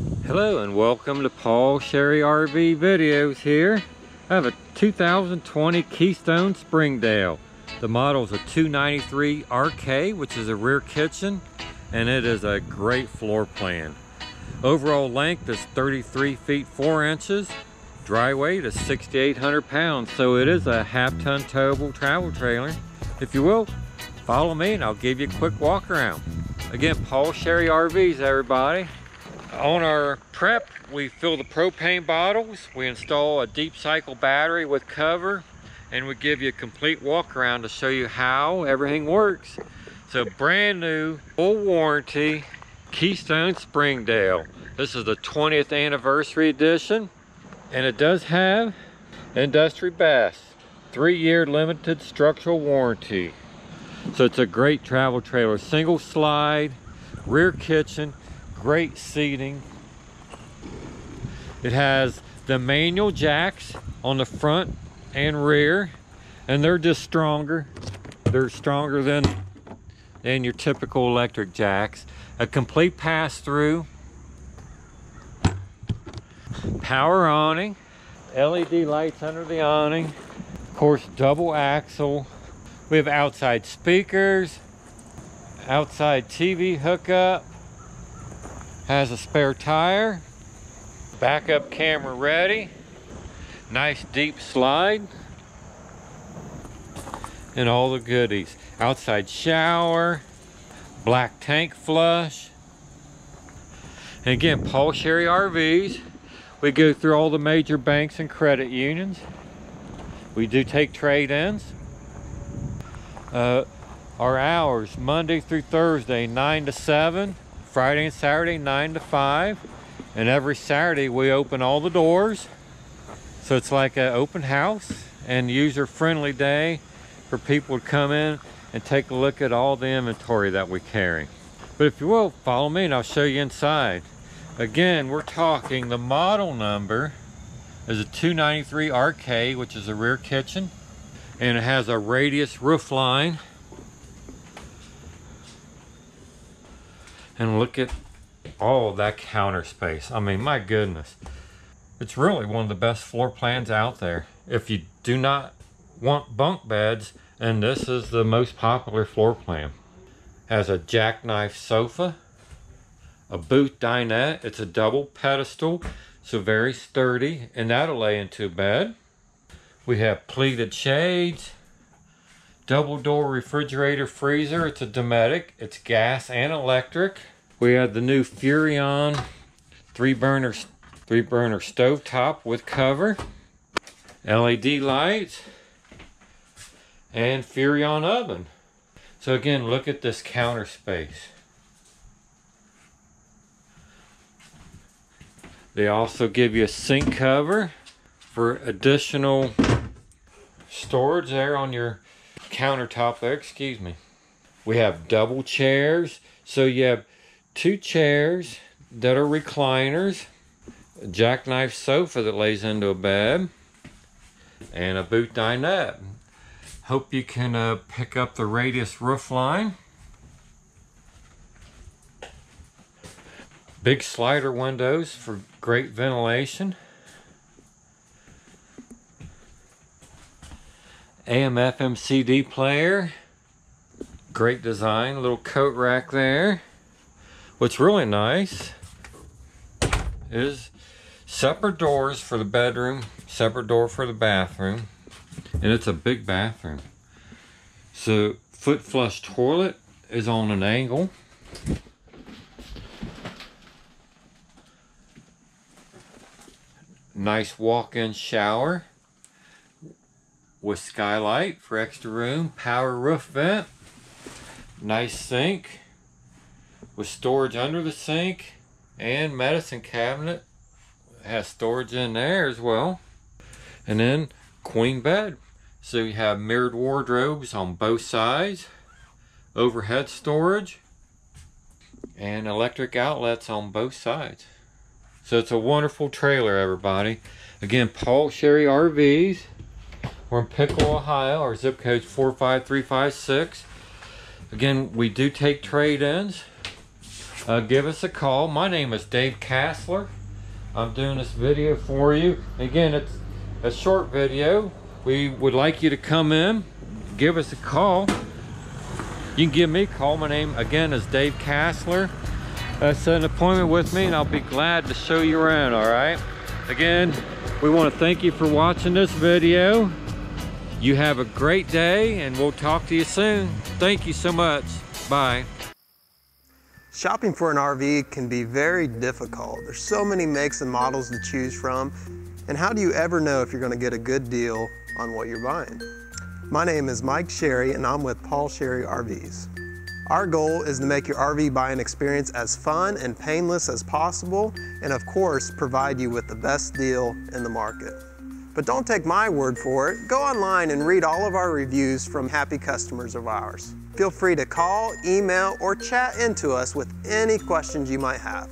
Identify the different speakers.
Speaker 1: Hello and welcome to Paul Sherry RV videos here. I have a 2020 Keystone Springdale. The model is a 293 RK, which is a rear kitchen, and it is a great floor plan. Overall length is 33 feet 4 inches. Dry weight is 6,800 pounds, so it is a half-ton towable travel trailer. If you will, follow me and I'll give you a quick walk around. Again, Paul Sherry RVs, everybody. On our prep, we fill the propane bottles, we install a deep cycle battery with cover, and we give you a complete walk around to show you how everything works. So brand new, full warranty, Keystone Springdale. This is the 20th anniversary edition, and it does have industry best, three year limited structural warranty. So it's a great travel trailer, single slide, rear kitchen, great seating. It has the manual jacks on the front and rear, and they're just stronger. They're stronger than, than your typical electric jacks. A complete pass-through. Power awning. LED lights under the awning. Of course, double axle. We have outside speakers, outside TV hookup, has a spare tire, backup camera ready, nice deep slide, and all the goodies. Outside shower, black tank flush. And again, Paul Sherry RVs. We go through all the major banks and credit unions. We do take trade-ins. Uh, our hours, Monday through Thursday, 9 to 7. Friday and Saturday, 9 to 5. And every Saturday, we open all the doors. So it's like an open house and user-friendly day for people to come in and take a look at all the inventory that we carry. But if you will, follow me and I'll show you inside. Again, we're talking the model number is a 293 RK, which is a rear kitchen and it has a radius roof line and look at all that counter space. I mean my goodness. It's really one of the best floor plans out there. If you do not want bunk beds and this is the most popular floor plan. Has a jackknife sofa a booth dinette it's a double pedestal so very sturdy and that'll lay into bed. We have pleated shades, double door refrigerator freezer. It's a Dometic. It's gas and electric. We have the new Furrion three burner three burner stove top with cover, LED lights, and Furrion oven. So again, look at this counter space. They also give you a sink cover for additional storage there on your countertop there, excuse me. We have double chairs. So you have two chairs that are recliners, a jackknife sofa that lays into a bed, and a booth dinette. Hope you can uh, pick up the radius roof line. Big slider windows for great ventilation. AM FM CD player. Great design, little coat rack there. What's really nice is separate doors for the bedroom, separate door for the bathroom, and it's a big bathroom. So foot flush toilet is on an angle. Nice walk-in shower with skylight for extra room, power roof vent, nice sink with storage under the sink and medicine cabinet has storage in there as well. And then queen bed. So you have mirrored wardrobes on both sides, overhead storage, and electric outlets on both sides. So it's a wonderful trailer, everybody. Again, Paul Sherry RVs. We're in Piqua, Ohio. Our zip code is 45356. Again, we do take trade-ins. uh, give us a call. My name is Dave Kassler. I'm doing this video for you. Again, it's a short video. We would like you to come in, give us a call. You can give me a call. My name, again, is Dave Kassler. Uh, set an appointment with me and I'll be glad to show you around, all right? Again, we want to thank you for watching this video. You have a great day and we'll talk to you soon. Thank you so much. Bye.
Speaker 2: Shopping for an RV can be very difficult. There's so many makes and models to choose from. And how do you ever know if you're gonna get a good deal on what you're buying? My name is Mike Sherry and I'm with Paul Sherry RVs. Our goal is to make your RV buying experience as fun and painless as possible, and of course, provide you with the best deal in the market. But don't take my word for it. Go online and read all of our reviews from happy customers of ours. Feel free to call, email, or chat into us with any questions you might have.